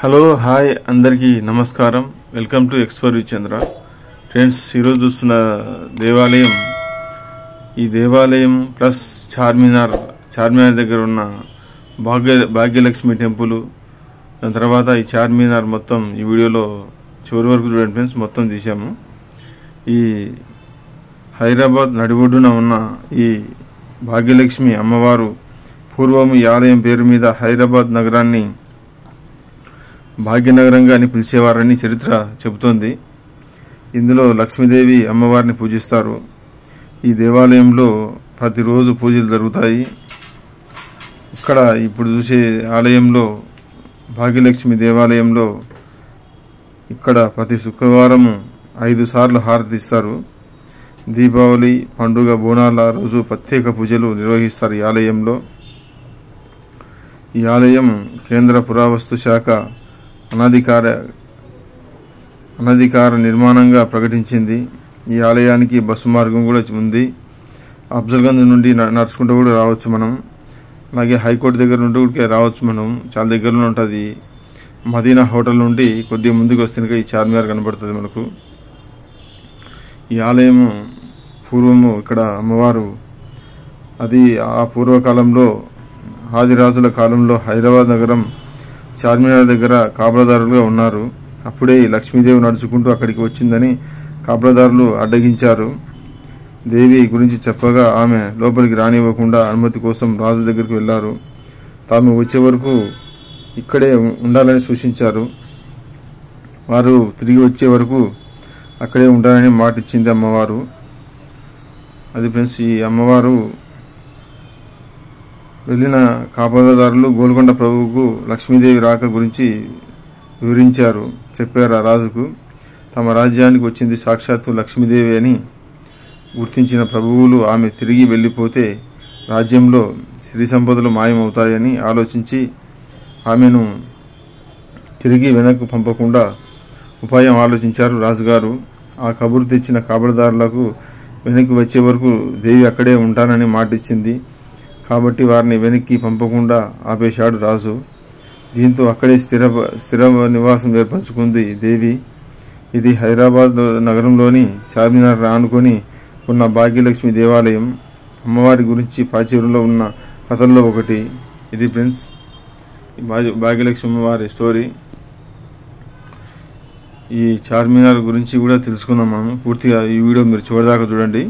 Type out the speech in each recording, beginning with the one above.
Hello hi అందరికీ నమస్కారం. Welcome to ఎక్స్పర్ చంద్ర ఫ్రెండ్స్ ఈరోజు చూస్తున్న దేవాలయం ఈ దేవాలయం ప్లస్ చార్మినార్ చార్మినార్ దగ్గర ఉన్న భాగ్య భాగ్యలక్ష్మి టెంపుల్ దాని తర్వాత ఈ చార్మినార్ మొత్తం ఈ వీడియోలో చివరి వరకు చూడండి ఫ్రెండ్స్ మొత్తం తీసాము ఈ హైదరాబాద్ నడిబొడ్డున ఉన్న ఈ భాగ్యలక్ష్మి అమ్మవారు పూర్వం ఈ ఆలయం పేరు మీద హైదరాబాద్ నగరాన్ని భాగ్యనగరంగా అని పిలిచేవారని చరిత్ర చెబుతోంది. ఇందులో లక్ష్మీదేవి అమ్మవారిని పూజిస్తారు. ఈ దేవాలయంలో ప్రతిరోజు పూజలు జరుగుతాయి. ఇక్కడ ఇప్పుడు చూసే ఆలయంలో భాగ్యలక్ష్మి దేవాలయంలో ఇక్కడ ప్రతి శుక్రవారం ఐదు సార్లు హారతిస్తారు దీపావళి పండుగ బోనాల రోజు ప్రత్యేక పూజలు నిర్వహిస్తారు ఈ ఆలయంలో. ఈ ఆలయం కేంద్ర పురావస్తు శాఖ అనధికార అనధికార నిర్మాణంగా ప్రకటించింది. ఈ ఆలయానికి బస్సు మార్గం కూడా ఉంది. అఫ్జల్గంజ్ నుండి నడుచుకుంటూ కూడా రావచ్చు మనం. అలాగే హైకోర్టు దగ్గర నుండి కూడా రావచ్చు మనం. చాలా దగ్గరలో ఉంటుంది. మదీనా హోటల్ నుండి కొద్దిగా ముందుకు వస్తే ఈ చార్మినార్ కనబడుతుంది మనకు. ఈ ఆలయము పూర్వము ఇక్కడ అమ్మవారు అది ఆ పూర్వకాలంలో ఆదిరాజుల కాలంలో హైదరాబాద్ నగరం చార్మినార్ దగ్గర కాపలాదారులుగా ఉన్నారు. అప్పుడే లక్ష్మీదేవి నడుచుకుంటూ అక్కడికి వచ్చిందని కాపలాదారులు అడ్డగించారు. దేవి గురించి చెప్పగా ఆమె లోపలికి రానివ్వకుండా అనుమతి కోసం రాజు దగ్గరికి వెళ్ళారు. తాము వచ్చే వరకు ఇక్కడే ఉండాలని సూచించారు. వారు తిరిగి వచ్చే వరకు అక్కడే ఉంటానని మాట ఇచ్చింది అమ్మవారు. అది ఫ్రెండ్స్ ఈ అమ్మవారు వెళ్ళిన కాపలాదారులు గోల్కొండ ప్రభువుకు లక్ష్మీదేవి రాక గురించి వివరించారు. చెప్పారు ఆ రాజుకు తమ రాజ్యానికి వచ్చింది సాక్షాత్తు లక్ష్మీదేవి అని గుర్తించిన ప్రభువులు ఆమె తిరిగి వెళ్ళిపోతే రాజ్యంలో సిరి సంపదలు మాయమవుతాయని ఆలోచించి ఆమెను తిరిగి వెనక్కు పంపకుండా ఉపాయం ఆలోచించారు రాజుగారు. ఆ కబురు తెచ్చిన కాపలదారులకు వెనక్కి వచ్చే వరకు దేవి అక్కడే ఉంటానని మాటిచ్చింది. కాబట్టి వారిని వెనక్కి పంపకుండా ఆపేశాడు రాజు. దీంతో అక్కడే స్థిర స్థిర నివాసం ఏర్పరచుకుంది దేవి. ఇది హైదరాబాద్ నగరంలోని చార్మినార్ ఆనుకొని ఉన్న భాగ్యలక్ష్మి దేవాలయం. అమ్మవారి గురించి ప్రాచుర్యంలో ఉన్న కథల్లో ఒకటి. ఇది ఫ్రెండ్స్ భాగ్యలక్ష్మి అమ్మవారి స్టోరీ. ఈ చార్మినార్ గురించి కూడా తెలుసుకుందాం మనం. పూర్తిగా ఈ వీడియో మీరు చివరిదాకా చూడండి.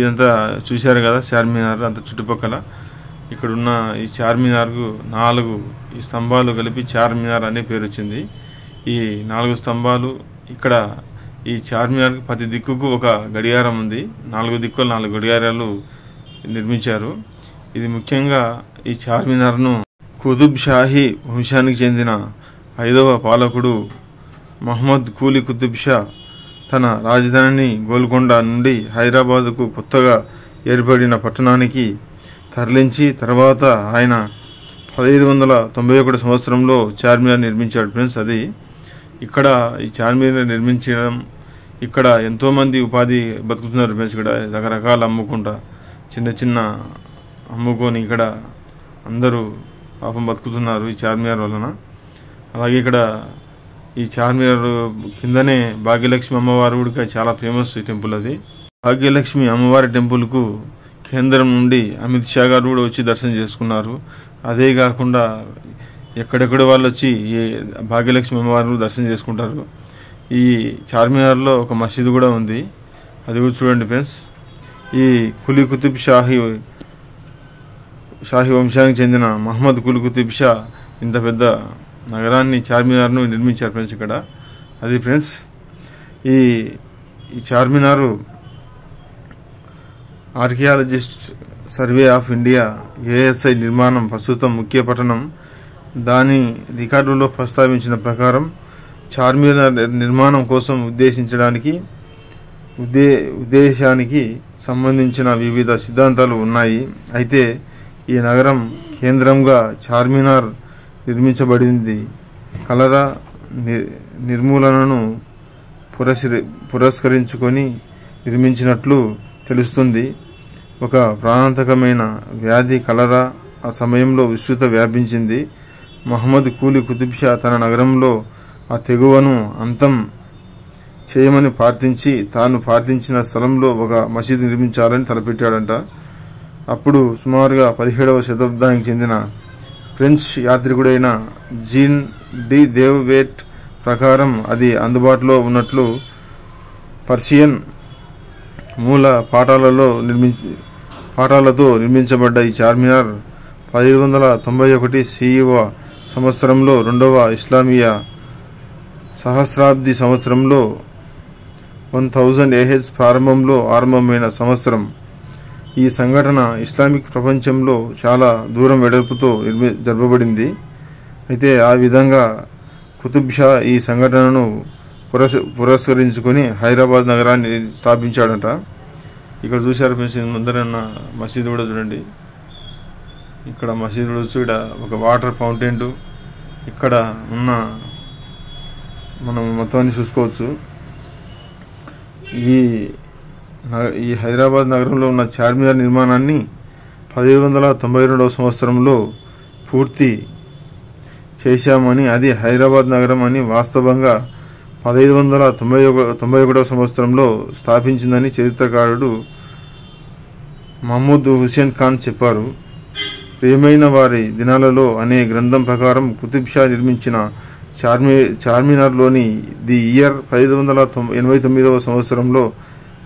ఇదంతా చూశారు కదా చార్మినార్ అంత చుట్టుపక్కల. ఇక్కడున్న ఈ చార్మినార్కు నాలుగు ఈ స్తంభాలు కలిపి చార్మినార్ అనే పేరు వచ్చింది. ఈ నాలుగు స్తంభాలు ఇక్కడ ఈ చార్మినార్కి ప్రతి దిక్కుకు ఒక గడియారం ఉంది. నాలుగు దిక్కులు నాలుగు గడియారాలు నిర్మించారు. ఇది ముఖ్యంగా ఈ చార్మినార్ను కుతుబ్ షాహీ వంశానికి చెందిన ఐదవ పాలకుడు మహమ్మద్ కూలి కుతుబ్ షా తన రాజధానిని గోల్కొండ నుండి హైదరాబాదుకు కొత్తగా ఏర్పడిన పట్టణానికి తరలించి తర్వాత ఆయన పదహైదు వందల తొంభై ఒకటి సంవత్సరంలో చార్మినార్ నిర్మించాడు. ఫ్రెండ్స్ అది ఇక్కడ ఈ చార్మినార్ నిర్మించడం ఇక్కడ ఎంతోమంది ఉపాధి బతుకుతున్నారు. ఫ్రెండ్స్ ఇక్కడ రకరకాలు అమ్ముకుంటా చిన్న చిన్న అమ్ముకొని ఇక్కడ అందరూ పాపం బతుకుతున్నారు ఈ చార్మినార్ వలన. అలాగే ఇక్కడ ఈ చార్మినార్ కిందనే భాగ్యలక్ష్మి అమ్మవారు కూడా చాలా ఫేమస్ టెంపుల్ అది. భాగ్యలక్ష్మి అమ్మవారి టెంపుల్కు కేంద్రం నుండి అమిత్ షా గారు కూడా వచ్చి దర్శనం చేసుకున్నారు. అదే కాకుండా ఎక్కడెక్కడ వాళ్ళు వచ్చి ఈ భాగ్యలక్ష్మి అమ్మవారిని దర్శనం చేసుకుంటారు. ఈ చార్మినార్లో ఒక మసీదు కూడా ఉంది. అది కూడా చూడండి ఫ్రెండ్స్. ఈ కులి కుతుబ్ షాహీ షాహీ వంశానికి చెందిన మహమ్మద్ కులి కుతుబ్ షా ఇంత పెద్ద నగరాన్ని చార్మినార్ను నిర్మించారు ఫ్రెండ్స్ ఇక్కడ. అది ఫ్రెండ్స్ ఈ ఈ Charminar archaeologist survey of India ASI నిర్మాణం ప్రస్తుతం ముఖ్య పట్టణం. దాని రికార్డులో ప్రస్తావించిన ప్రకారం చార్మినార్ నిర్మాణం కోసం ఉద్దేశించడానికి ఉద్దే ఉద్దేశానికి సంబంధించిన వివిధ సిద్ధాంతాలు ఉన్నాయి. అయితే ఈ నగరం కేంద్రంగా చార్మినార్ నిర్మించబడింది. కలరా ని- నిర్మూలనను పురస్కరి పురస్కరించుకొని నిర్మించినట్లు తెలుస్తుంది. ఒక ప్రాణాంతకమైన వ్యాధి కలరా ఆ సమయంలో విస్తృత వ్యాపించింది. మహమ్మద్ కూలి కుతుబ్ షా తన నగరంలో ఆ తెగువను అంతం చేయమని ప్రార్థించి తాను ప్రార్థించిన స్థలంలో ఒక మసీదు నిర్మించాలని తలపెట్టాడంట. అప్పుడు సుమారుగా పదిహేడవ శతాబ్దానికి చెందిన ఫ్రెంచ్ యాత్రికుడైన జీన్ డి దేవ్వేట్ ప్రకారం అది అందుబాటులో ఉన్నట్లు పర్షియన్ మూల పాఠాలలో నిర్మించి పాఠాలతో నిర్మించబడ్డ ఈ చార్మినార్ పదిహేడు వందల తొంభై ఒకటి సిఈవ సంవత్సరంలో రెండవ ఇస్లామియా సహస్రాబ్ది సంవత్సరంలో వన్ థౌజండ్ ఏహెచ్ ప్రారంభంలో ఆరంభమైన సంవత్సరం. ఈ సంఘటన ఇస్లామిక్ ప్రపంచంలో చాలా దూరం వెడల్పుతో జరపబడింది. అయితే ఆ విధంగా కుతుబ్ షా ఈ సంఘటనను పురస్ పురస్కరించుకొని హైదరాబాద్ నగరాన్ని స్థాపించాడట. ఇక్కడ చూశారు ఫ్రెండ్స్ ముందర ఉన్న మసీదు కూడా చూడండి. ఇక్కడ మసీదు చూసి ఇక్కడ ఒక వాటర్ ఫౌంటైన్ ఇక్కడ ఉన్న మనం మొత్తాన్ని చూసుకోవచ్చు. ఈ ఈ హైదరాబాద్ నగరంలో ఉన్న చార్మినార్ నిర్మాణాన్ని పదిహేడు వందల తొంభై రెండవ సంవత్సరంలో పూర్తి చేశామని అది హైదరాబాద్ నగరం అని వాస్తవంగా పదహైదు వందల తొంభై ఒక తొంభై ఒకటవ సంవత్సరంలో స్థాపించిందని చరిత్రకారుడు మహమ్మద్ హుసేన్ ఖాన్ చెప్పారు. ప్రియమైన వారి దినాలలో అనే గ్రంథం ప్రకారం కుతుబ్ షా నిర్మించిన చార్మి చార్మినార్లోని ది ఇయర్ పదిహేను వందల తొంభై ఎనభై తొమ్మిదవ సంవత్సరంలో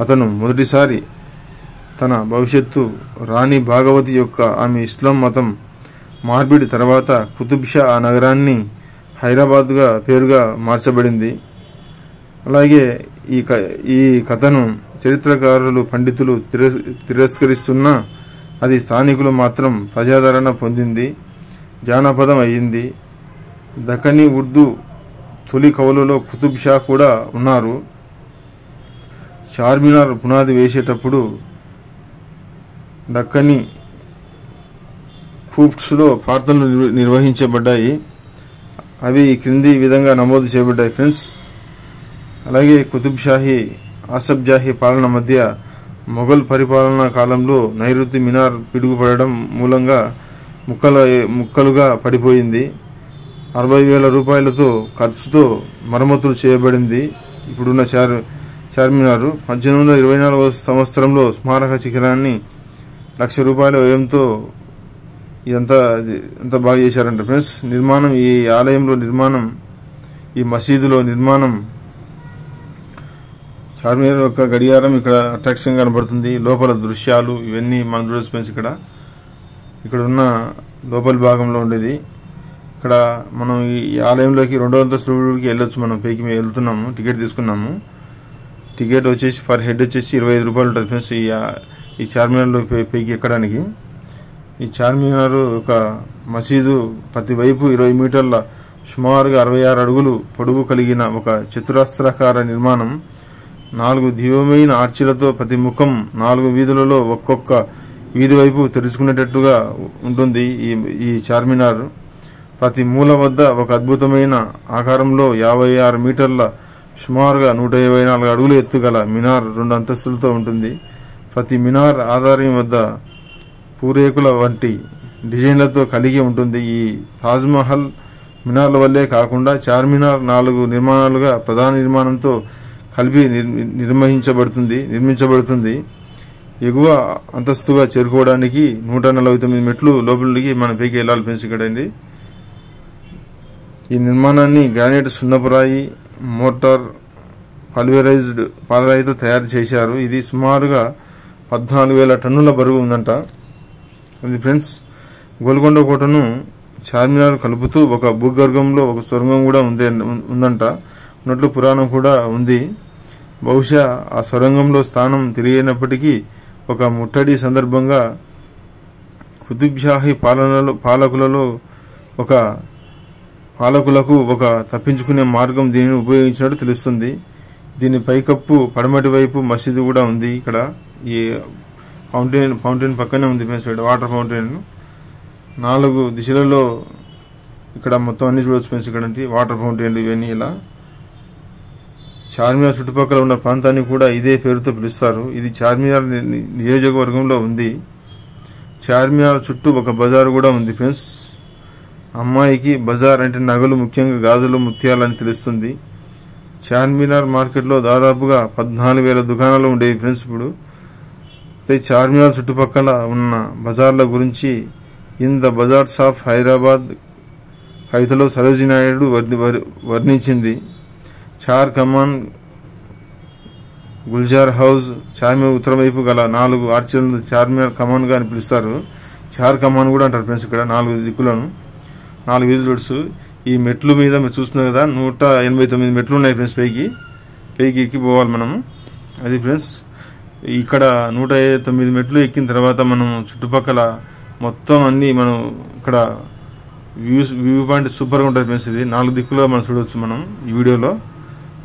అతను మొదటిసారి తన భవిష్యత్తు రాణి భాగవతి యొక్క ఆమె ఇస్లాం మతం మార్పిడి తర్వాత కుతుబ్ షా ఆ నగరాన్ని హైదరాబాద్గా పేరుగా మార్చబడింది. అలాగే ఈ క ఈ కథను చరిత్రకారులు పండితులు తిరస్ తిరస్కరిస్తున్నా అది స్థానికులు మాత్రం ప్రజాదరణ పొందింది జానపదం అయ్యింది దక్కని ఉర్దూ తొలి కవులలో కుతుబ్ షా కూడా ఉన్నారు. చార్మినార్ పునాది వేసేటప్పుడు దక్కని కూప్స్లో ప్రార్థనలు నిర్వ- నిర్వహించబడ్డాయి. అవి క్రింది విధంగా నమోదు చేయబడ్డాయి ఫ్రెండ్స్. అలాగే కుతుబ్ షాహీ ఆసఫ్ జాహీ పాలన మధ్య మొఘల్ పరిపాలనా కాలంలో నైరుతి మినార్ పిడుగుపడడం మూలంగా ముక్కల ముక్కలుగా పడిపోయింది. అరవై వేల రూపాయలతో ఖర్చుతో మరమ్మతులు చేయబడింది. ఇప్పుడున్న చార్ చార్మినారు పద్దెనిమిది వందల ఇరవై నాలుగవ సంవత్సరంలో స్మారక శిఖరాన్ని లక్ష రూపాయల వ్యయంతో ఇదంతా ఎంత బాగా చేశారంట. ఫ్రెండ్స్ నిర్మాణం ఈ ఆలయంలో నిర్మాణం ఈ మసీదులో నిర్మాణం చార్మినార్ యొక్క గడియారం ఇక్కడ అట్రాక్షన్ కనబడుతుంది. లోపల దృశ్యాలు ఇవన్నీ మనం చూడొచ్చు ఫ్రెండ్స్ ఇక్కడ ఇక్కడ ఉన్న లోపలి భాగంలో ఉండేది. ఇక్కడ మనం ఈ ఆలయంలోకి రెండో అంతస్తుకి వెళ్ళొచ్చు మనం పైకి మేము వెళ్తున్నాము టికెట్ తీసుకున్నాము. టికెట్ వచ్చేసి పర్ హెడ్ వచ్చేసి ఇరవై ఐదు రూపాయలు ఉంటుంది ఫ్రెండ్స్. ఈ ఈ చార్మినార్లో పైకి ఎక్కడానికి. ఈ చార్మినార్ ఒక మసీదు ప్రతి వైపు ఇరవై మీటర్ల సుమారుగా అరవై ఆరు అడుగులు పొడవు కలిగిన ఒక చతురస్రాకార నిర్మాణం. నాలుగు దివ్యమైన ఆర్చిలతో ప్రతి ముఖం నాలుగు వీధులలో ఒక్కొక్క వీధి వైపు తెరుచుకునేటట్టుగా ఉంటుంది ఈ ఈ చార్మినార్. ప్రతి మూల వద్ద ఒక అద్భుతమైన ఆకారంలో యాభై ఆరు మీటర్ల సుమారుగా నూట ఇరవై నాలుగు అడుగుల ఎత్తుగల మినార్ రెండు అంతస్తులతో ఉంటుంది. ప్రతి మినార్ ఆధారం వద్ద పూరేకుల వంటి డిజైన్లతో కలిగి ఉంటుంది. ఈ తాజ్మహల్ మినార్ల వల్లే కాకుండా చార్మినార్ నాలుగు నిర్మాణాలుగా ప్రధాన నిర్మాణంతో కలిపి నిర్మహించబడుతుంది నిర్మించబడుతుంది ఎగువ అంతస్తుగా చేరుకోవడానికి నూట నలభై తొమ్మిది మెట్లు లోపలికి మన పైకి వెళ్ళాలి ఫ్రెండ్స్ ఈ నిర్మాణాన్ని గ్రానైట్ సున్నపురాయి మోటార్ పల్వరైజ్డ్ పాలరాయితో తయారు చేశారు. ఇది సుమారుగా పద్నాలుగు వేల టన్నుల బరువు ఉందంట. అది ఫ్రెండ్స్ గోల్కొండ కోటను చార్మినార్ కలుపుతూ ఒక భూగర్భంలో ఒక సొరంగం కూడా ఉంది ఉందంట. ఉన్నట్లు పురాణం కూడా ఉంది. బహుశా ఆ సొరంగంలో స్థానం తిరిగినప్పటికీ ఒక ముట్టడి సందర్భంగా కుతుబ్షాహి పాలనలో పాలకులలో ఒక పాలకులకు ఒక తప్పించుకునే మార్గం దీనిని ఉపయోగించినట్టు తెలుస్తుంది. దీని పైకప్పు పడమటి వైపు మసీదు కూడా ఉంది ఇక్కడ. ఈ ఫౌంటైన్ ఫౌంటైన్ పక్కనే ఉంది మేము సైడ్ వాటర్ ఫౌంటైన్ నాలుగు దిశలలో ఇక్కడ మొత్తం అన్ని చూడవచ్చు ఫ్రెండ్స్ ఇక్కడ వాటర్ ఫౌంటైన్లు ఇవన్నీ ఇలా. చార్మినార్ చుట్టుపక్కల ఉన్న ప్రాంతాన్ని కూడా ఇదే పేరుతో పిలుస్తారు. ఇది చార్మినార్ నియోజకవర్గంలో ఉంది. చార్మినార్ చుట్టూ ఒక బజారు కూడా ఉంది ఫ్రెండ్స్ అమ్మాయికి బజార్ అంటే నగలు ముఖ్యంగా గాజులు ముత్యాలని తెలుస్తుంది. చార్మినార్ మార్కెట్లో దాదాపుగా పద్నాలుగు వేల దుకాణాలు ఉండేవి ఫ్రెండ్స్ ఇప్పుడు. అయితే చార్మినార్ చుట్టుపక్కల ఉన్న బజార్ల గురించి in the bazaars of Hyderabad కవితలో సరోజి నాయుడు వర్ణి- వర్ణించింది. చార్ కమాన్ గుల్జార్ హౌస్ చార్మినార్ ఉత్తరం వైపు గల నాలుగు ఆర్చర్లను చార్మినార్ కమాన్గా అని పిలుస్తారు. చార్ కమాన్ కూడా అంటారు ఫ్రెండ్స్ ఇక్కడ నాలుగు దిక్కులను. నాలుగు వీధులు రోడ్స్ ఈ మెట్లు మీద మీరు చూస్తున్నారు కదా నూట ఎనభై తొమ్మిది మెట్లు ఉన్నాయి ఫ్రెండ్స్ పైకి. పైకి ఎక్కి పోవాలి మనము. అది ఫ్రెండ్స్ ఇక్కడ నూట తొమ్మిది మెట్లు ఎక్కిన తర్వాత మనం చుట్టుపక్కల మొత్తం అన్ని మనం ఇక్కడ వ్యూస్ వ్యూ పాయింట్ సూపర్గా ఉంటుంది ఫ్రెండ్స్ ఇది. నాలుగు దిక్కులో మనం చూడవచ్చు మనం ఈ వీడియోలో.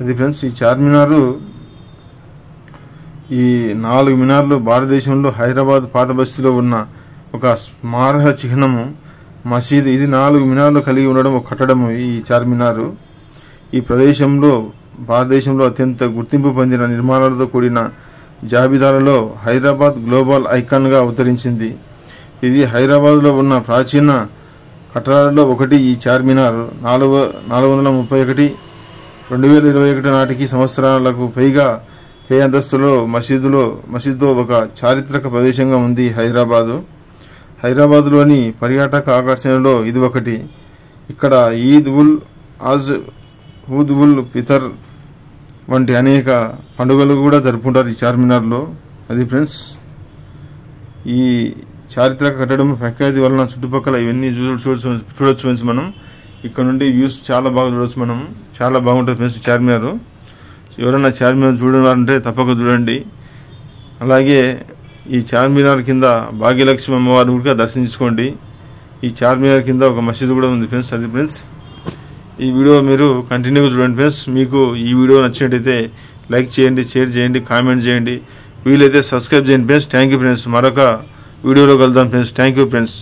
అది ఫ్రెండ్స్ ఈ చార్మినారు ఈ నాలుగు మినార్లు భారతదేశంలో హైదరాబాద్ పాత బస్తీలో ఉన్న ఒక స్మారక చిహ్నము. మసీద్ ఇది నాలుగు మినార్లు కలిగి ఉండడం ఒక కట్టడం ఈ చార్మినారు ఈ ప్రదేశంలో భారతదేశంలో అత్యంత గుర్తింపు పొందిన నిర్మాణాలతో కూడిన జాబితాలలో హైదరాబాద్ గ్లోబల్ ఐకాన్గా అవతరించింది. ఇది హైదరాబాద్లో ఉన్న ప్రాచీన కట్టడాలలో ఒకటి ఈ చార్మినార్ నాలుగు నాలుగు వందల ముప్పై ఒకటి రెండు వేల ఇరవై ఒకటి నాటికి సంవత్సరాలకు పైగా పే అంతస్తులో మసీదులో మసీదులో ఒక చారిత్రక ప్రదేశంగా ఉంది హైదరాబాదు. హైదరాబాద్లోని పర్యాటక ఆకర్షణలో ఇది ఒకటి. ఇక్కడ ఈద్ ఉల్ ఆజ్ ఊద్ ఉల్ ఫితర్ వంటి అనేక పండుగలు కూడా జరుపుకుంటారు ఈ చార్మినార్లో. అది ఫ్రెండ్స్ ఈ చారిత్రక కట్టడం ప్రఖ్యాతి వలన చుట్టుపక్కల ఇవన్నీ చూడవచ్చు చూడొచ్చు చూడొచ్చు ఫ్రెండ్స్ మనం. ఇక్కడ నుండి వ్యూస్ చాలా బాగా చూడొచ్చు మనం. చాలా బాగుంటుంది ఫ్రెండ్స్ చార్మినార్. ఎవరైనా చార్మినార్ చూడాలంటే తప్పక చూడండి. అలాగే ఈ చార్మినార్ కింద భాగ్యలక్ష్మి అమ్మవారిని కూడా దర్శించుకోండి. ఈ చార్మినార్ కింద ఒక మసీదు కూడా ఉంది ఫ్రెండ్స్. అది ఫ్రెండ్స్ ఈ వీడియో మీరు కంటిన్యూగా చూడండి ఫ్రెండ్స్. మీకు ఈ వీడియో నచ్చినట్టయితే లైక్ చేయండి షేర్ చేయండి కామెంట్ చేయండి. వీలైతే సబ్స్క్రైబ్ చేయండి ఫ్రెండ్స్. థ్యాంక్ యూ ఫ్రెండ్స్ మరొక వీడియోలో కలుద్దాం ఫ్రెండ్స్. Thank you friends